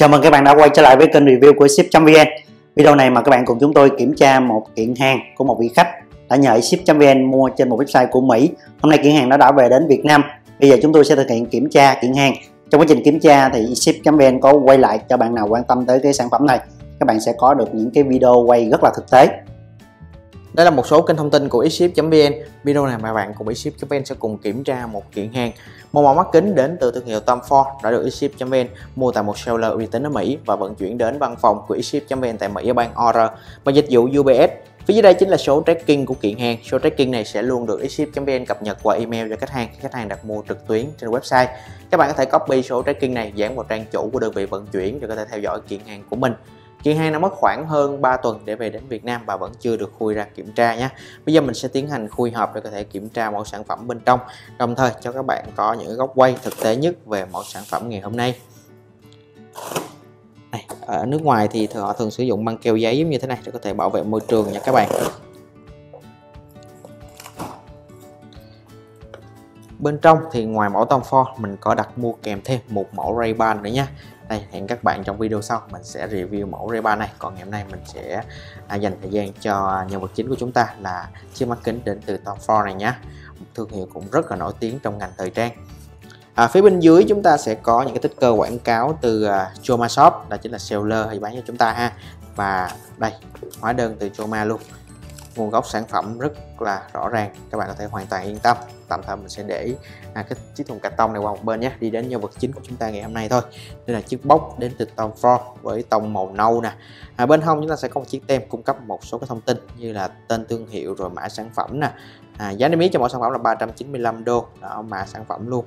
Chào mừng các bạn đã quay trở lại với kênh review của ship.vn Video này mà các bạn cùng chúng tôi kiểm tra một kiện hàng của một vị khách đã nhờ ship.vn mua trên một website của Mỹ. Hôm nay kiện hàng nó đã về đến Việt Nam. Bây giờ chúng tôi sẽ thực hiện kiểm tra kiện hàng. Trong quá trình kiểm tra thì ship.vn có quay lại cho bạn nào quan tâm tới cái sản phẩm này, Các bạn sẽ có được những cái video quay rất là thực tế đây là một số kênh thông tin của eShip.vn. Video này mà bạn cùng eShip.vn sẽ cùng kiểm tra một kiện hàng. Một mẫu mắt kính đến từ thương hiệu Tom Ford đã được eShip.vn mua tại một seller uy tín ở Mỹ và vận chuyển đến văn phòng của eShip.vn tại Mỹ ở bang OR bằng dịch vụ UPS. Phía dưới đây chính là số tracking của kiện hàng. Số tracking này sẽ luôn được eShip.vn cập nhật qua email cho khách hàng. Khách hàng đặt mua trực tuyến trên website. Các bạn có thể copy số tracking này dán vào trang chủ của đơn vị vận chuyển để có thể theo dõi kiện hàng của mình. Chị Hai đã mất khoảng hơn 3 tuần để về đến Việt Nam và vẫn chưa được khui ra kiểm tra nhé. Bây giờ mình sẽ tiến hành khui hộp để có thể kiểm tra mẫu sản phẩm bên trong, đồng thời cho các bạn có những góc quay thực tế nhất về mẫu sản phẩm ngày hôm nay. Này, ở nước ngoài thì họ thường sử dụng băng keo giấy giống như thế này để có thể bảo vệ môi trường nha các bạn. Bên trong thì ngoài mẫu Tom Ford mình có đặt mua kèm thêm một mẫu Ray-Ban nữa nha. Đây hẹn các bạn trong video sau mình sẽ review mẫu Ray-Ban này. Còn ngày hôm nay mình sẽ à, dành thời gian cho nhân vật chính của chúng ta là chiếc mắt kính đến từ Tom Ford này nhé một thương hiệu cũng rất là nổi tiếng trong ngành thời trang. À, phía bên dưới chúng ta sẽ có những cái tích cơ quảng cáo từ uh, Choma Shop là chính là seller hay bán cho chúng ta ha. Và đây hóa đơn từ Choma luôn nguồn gốc sản phẩm rất là rõ ràng các bạn có thể hoàn toàn yên tâm. Tạm thời mình sẽ để à, cái chiếc thùng carton này qua một bên nhé đi đến nhân vật chính của chúng ta ngày hôm nay thôi. Đây là chiếc bốc đến từ Tom Ford với tông màu nâu nè. À, bên hông chúng ta sẽ có một chiếc tem cung cấp một số cái thông tin như là tên thương hiệu rồi mã sản phẩm nè. À, giá niêm yết cho mỗi sản phẩm là 395 đô. Đó mã sản phẩm luôn.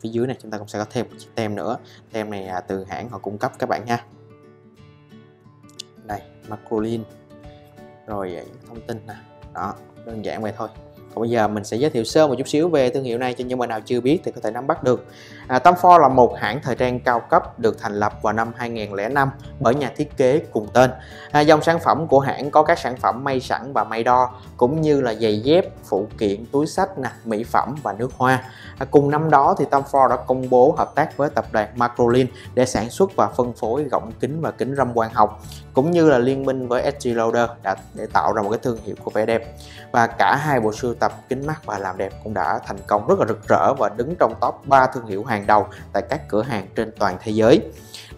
Phía dưới này chúng ta cũng sẽ có thêm một chiếc tem nữa. Tem này à, từ hãng họ cung cấp các bạn nha đây Macrolin rồi à, thông tin nè đó đơn giản vậy thôi còn bây giờ mình sẽ giới thiệu sơ một chút xíu về thương hiệu này cho những bạn nào chưa biết thì có thể nắm bắt được. À, Tom Ford là một hãng thời trang cao cấp được thành lập vào năm 2005 bởi nhà thiết kế cùng tên. À, dòng sản phẩm của hãng có các sản phẩm may sẵn và may đo cũng như là giày dép, phụ kiện, túi sách, nè, mỹ phẩm và nước hoa. À, cùng năm đó thì Tom Ford đã công bố hợp tác với tập đoàn Macrolin để sản xuất và phân phối gọng kính và kính râm quang học cũng như là liên minh với Estee Lauder đã để tạo ra một cái thương hiệu của vẻ đẹp và cả hai bộ sưu tập kính mắt và làm đẹp cũng đã thành công rất là rực rỡ và đứng trong top 3 thương hiệu hàng đầu tại các cửa hàng trên toàn thế giới.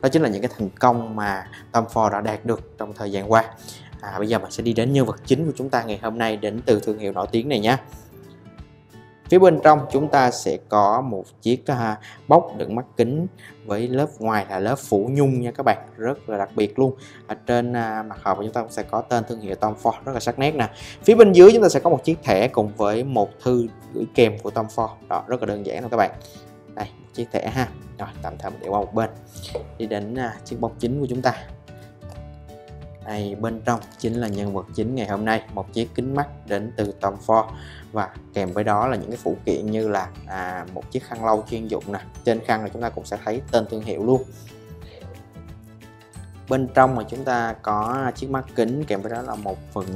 Đó chính là những cái thành công mà Tom Ford đã đạt được trong thời gian qua. À, bây giờ mình sẽ đi đến nhân vật chính của chúng ta ngày hôm nay đến từ thương hiệu nổi tiếng này nhé Phía bên trong chúng ta sẽ có một chiếc à, bóc đựng mắt kính với lớp ngoài là lớp phủ nhung nha các bạn, rất là đặc biệt luôn. Ở trên à, mặt hộp chúng ta cũng sẽ có tên thương hiệu Tom Ford rất là sắc nét nè. Phía bên dưới chúng ta sẽ có một chiếc thẻ cùng với một thư gửi kèm của Tom Ford. Đó, rất là đơn giản thôi các bạn. Đây, chiếc thẻ ha. Rồi, tạm thời mình để qua một bên. Đi đến à, chiếc bóc chính của chúng ta đây bên trong chính là nhân vật chính ngày hôm nay. Một chiếc kính mắt đến từ Tom Ford. Và kèm với đó là những cái phụ kiện như là à, một chiếc khăn lau chuyên dụng nè. Trên khăn là chúng ta cũng sẽ thấy tên thương hiệu luôn. Bên trong mà chúng ta có chiếc mắt kính kèm với đó là một phần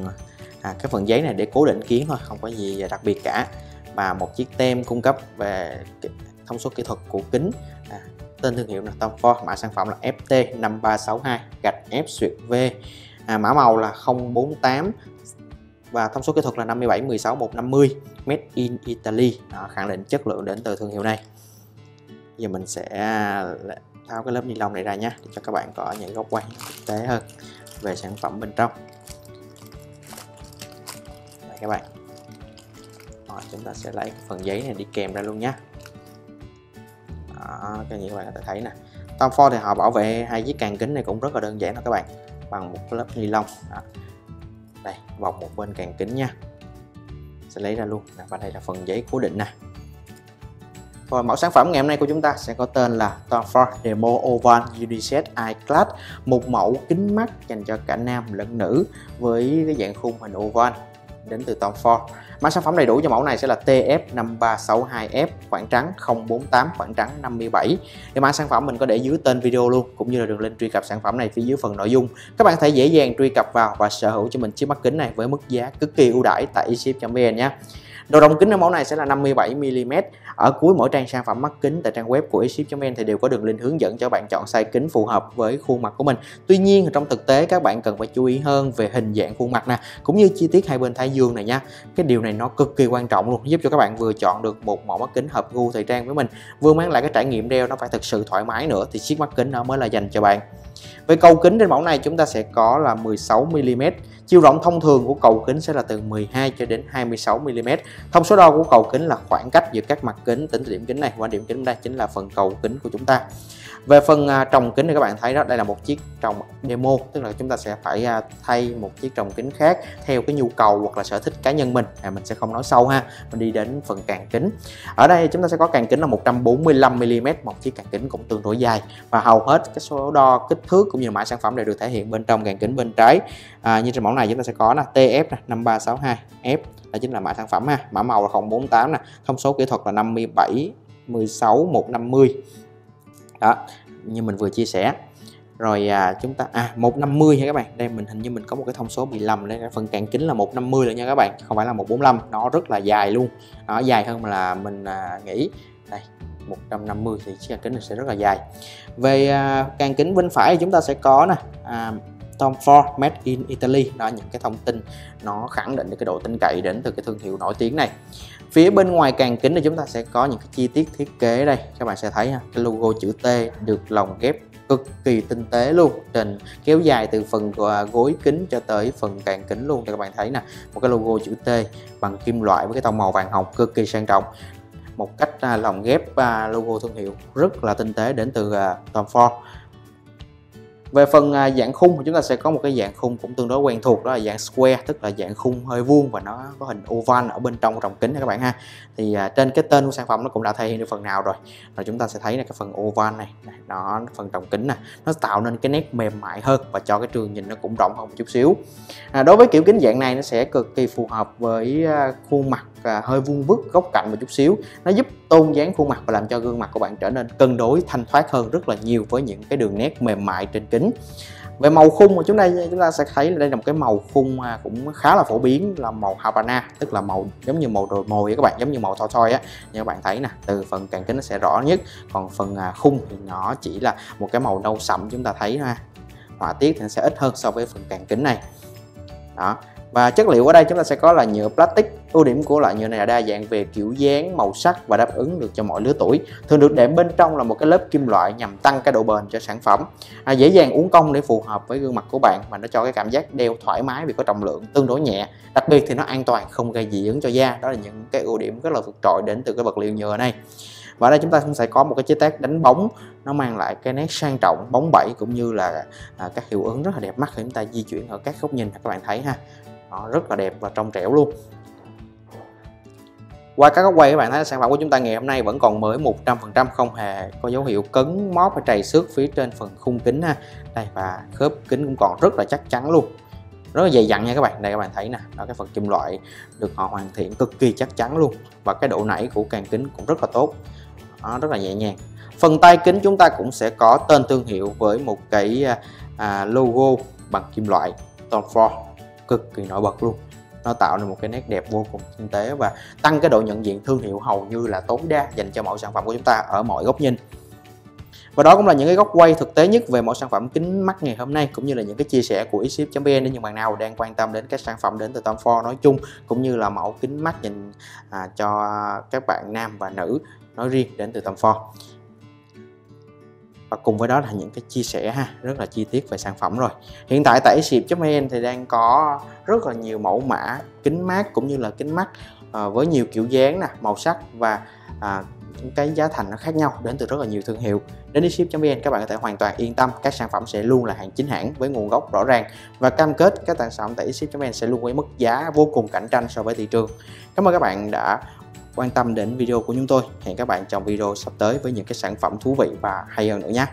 à, cái phần giấy này để cố định kiến thôi không có gì đặc biệt cả. Và một chiếc tem cung cấp về thông số kỹ thuật của kính tên thương hiệu là Tom Ford mã sản phẩm là FT5362 gạch F xuyệt V. À, mã màu là 048 và thông số kỹ thuật là 57 16 150 made in Italy. Đó, khẳng định chất lượng đến từ thương hiệu này. Giờ mình sẽ à, tháo cái lớp ni lông này ra nhé để cho các bạn có những góc quay thực tế hơn về sản phẩm bên trong. Đây các bạn. Rồi, chúng ta sẽ lấy phần giấy này đi kèm ra luôn nhé đó, cái gì các bạn có thể thấy nè. Tom Ford thì họ bảo vệ hai chiếc càng kính này cũng rất là đơn giản thôi các bạn. Bằng một lớp ni lông. Đó. đây bọc một bên càng kính nha. Sẽ lấy ra luôn. Và đây là phần giấy cố định nè. Rồi mẫu sản phẩm ngày hôm nay của chúng ta sẽ có tên là Tom Ford Demo Oval Uniset Eye Class một mẫu kính mắt dành cho cả nam lẫn nữ với cái dạng khung hình oval đến từ Tom Ford. Mã sản phẩm đầy đủ cho mẫu này sẽ là TF5362F khoảng trắng 048 khoảng trắng 57 thì mã sản phẩm mình có để dưới tên video luôn, cũng như là đường link truy cập sản phẩm này phía dưới phần nội dung. Các bạn có thể dễ dàng truy cập vào và sở hữu cho mình chiếc mắt kính này với mức giá cực kỳ ưu đãi tại eShip.vn nhé độ rộng kính ở mẫu này sẽ là 57 mm ở cuối mỗi trang sản phẩm mắt kính tại trang web của eShip.vn thì đều có đường link hướng dẫn cho bạn chọn size kính phù hợp với khuôn mặt của mình. Tuy nhiên, trong thực tế, các bạn cần phải chú ý hơn về hình dạng khuôn mặt nè, cũng như chi tiết hai bên thái dương này nha. Cái điều này nó cực kỳ quan trọng luôn, giúp cho các bạn vừa chọn được một mẫu mắt kính hợp gu thời trang với mình, vừa mang lại cái trải nghiệm đeo nó phải thực sự thoải mái nữa thì chiếc mắt kính nó mới là dành cho bạn với cầu kính trên mẫu này chúng ta sẽ có là 16mm chiều rộng thông thường của cầu kính sẽ là từ 12 cho đến 26mm thông số đo của cầu kính là khoảng cách giữa các mặt kính. Tính từ điểm kính này qua điểm kính đây chính là phần cầu kính của chúng ta về phần à, trồng kính thì các bạn thấy đó đây là một chiếc trồng demo tức là chúng ta sẽ phải à, thay một chiếc trồng kính khác theo cái nhu cầu hoặc là sở thích cá nhân mình. À, mình sẽ không nói sâu ha mình đi đến phần càng kính. Ở đây chúng ta sẽ có càng kính là 145 mm một chiếc càng kính cũng tương đối dài. Và hầu hết cái số đo kích thước cũng như mã sản phẩm đều được thể hiện bên trong càng kính bên trái. À, như trên mẫu này chúng ta sẽ có là TF 5362 F đó chính là mã sản phẩm ha. Mã màu là 048 nè thông số kỹ thuật là 57 16 150 đó như mình vừa chia sẻ. Rồi à, chúng ta à 150 nha các bạn. Đây mình hình như mình có một cái thông số bị lầm đây phần càng kính là 150 rồi nha các bạn. Không phải là 145 nó rất là dài luôn. Nó dài hơn là mình à, nghĩ. Đây 150 thì chiếc càng kính này sẽ rất là dài. Về à, càng kính bên phải thì chúng ta sẽ có nè à, Tom Ford Made in Italy. Đó những cái thông tin nó khẳng định được cái độ tin cậy đến từ cái thương hiệu nổi tiếng này. Phía bên ngoài càng kính thì chúng ta sẽ có những cái chi tiết thiết kế đây. Các bạn sẽ thấy ha, cái logo chữ T được lồng ghép cực kỳ tinh tế luôn. Trên kéo dài từ phần gối kính cho tới phần càng kính luôn. Cho các bạn thấy nè một cái logo chữ T bằng kim loại với cái tông màu vàng hồng cực kỳ sang trọng. Một cách à, lồng ghép à, logo thương hiệu rất là tinh tế đến từ à, Tom Ford về phần à, dạng khung thì chúng ta sẽ có một cái dạng khung cũng tương đối quen thuộc đó là dạng square tức là dạng khung hơi vuông và nó có hình oval ở bên trong trong kính các bạn ha. Thì à, trên cái tên của sản phẩm nó cũng đã thể hiện được phần nào rồi. Rồi chúng ta sẽ thấy là cái phần oval này, nó phần trong kính này nó tạo nên cái nét mềm mại hơn và cho cái trường nhìn nó cũng rộng hơn một chút xíu. À, đối với kiểu kính dạng này nó sẽ cực kỳ phù hợp với à, khuôn mặt hơi vuông vức góc cạnh một chút xíu. Nó giúp tôn dáng khuôn mặt và làm cho gương mặt của bạn trở nên cân đối thanh thoát hơn rất là nhiều với những cái đường nét mềm mại trên kính về màu khung mà chúng ta chúng ta sẽ thấy là đây là một cái màu khung à, cũng khá là phổ biến, là màu Havana, tức là màu giống như màu đồi mồi các bạn, giống như màu thoi thoi á. Như các bạn thấy nè, từ phần càng kính nó sẽ rõ nhất, còn phần à, khung thì nó chỉ là một cái màu nâu sậm chúng ta thấy ha. Họa tiết thì nó sẽ ít hơn so với phần càng kính này. Đó và chất liệu ở đây chúng ta sẽ có là nhựa plastic. Ưu điểm của loại nhựa này là đa dạng về kiểu dáng màu sắc và đáp ứng được cho mọi lứa tuổi. Thường được đệm bên trong là một cái lớp kim loại nhằm tăng cái độ bền cho sản phẩm. À, dễ dàng uốn cong để phù hợp với gương mặt của bạn và nó cho cái cảm giác đeo thoải mái vì có trọng lượng tương đối nhẹ. Đặc biệt thì nó an toàn không gây dị ứng cho da. Đó là những cái ưu điểm rất là vượt trội đến từ cái vật liệu nhựa này. Và đây chúng ta cũng sẽ có một cái chế tác đánh bóng. Nó mang lại cái nét sang trọng bóng bẩy cũng như là à, các hiệu ứng rất là đẹp mắt khi chúng ta di chuyển ở các góc nhìn. Các bạn thấy ha. Đó, rất là đẹp và trong trẻo luôn. Qua các góc quay các bạn thấy sản phẩm của chúng ta ngày hôm nay vẫn còn mới 100% không hề có dấu hiệu cấn móp hay trầy xước phía trên phần khung kính ha. Đây và khớp kính cũng còn rất là chắc chắn luôn. Rất là dày dặn nha các bạn. Đây các bạn thấy nè đó cái phần kim loại được họ hoàn thiện cực kỳ chắc chắn luôn và cái độ nảy của càng kính cũng rất là tốt. Đó, rất là nhẹ nhàng. Phần tay kính chúng ta cũng sẽ có tên thương hiệu với một cái à, à logo bằng kim loại Tom Ford cực kỳ nổi bật luôn. Nó tạo nên một cái nét đẹp vô cùng tinh tế và tăng cái độ nhận diện thương hiệu hầu như là tối đa dành cho mẫu sản phẩm của chúng ta ở mọi góc nhìn. Và đó cũng là những cái góc quay thực tế nhất về mẫu sản phẩm kính mắt ngày hôm nay cũng như là những cái chia sẻ của eShip.vn đến những bạn nào đang quan tâm đến các sản phẩm đến từ Tom Ford nói chung cũng như là mẫu kính mắt nhìn à, cho các bạn nam và nữ nói riêng đến từ Tom Ford và cùng với đó là những cái chia sẻ ha rất là chi tiết về sản phẩm rồi. Hiện tại tại ship.vn thì đang có rất là nhiều mẫu mã kính mát cũng như là kính mắt à, với nhiều kiểu dáng nè màu sắc và à, cái giá thành nó khác nhau đến từ rất là nhiều thương hiệu. Đến ship.vn các bạn có thể hoàn toàn yên tâm các sản phẩm sẽ luôn là hàng chính hãng với nguồn gốc rõ ràng. Và cam kết các sản phẩm tại ship.vn sẽ luôn với mức giá vô cùng cạnh tranh so với thị trường. Cảm ơn các bạn đã quan tâm đến video của chúng tôi. Hẹn các bạn trong video sắp tới với những cái sản phẩm thú vị và hay hơn nữa nhé.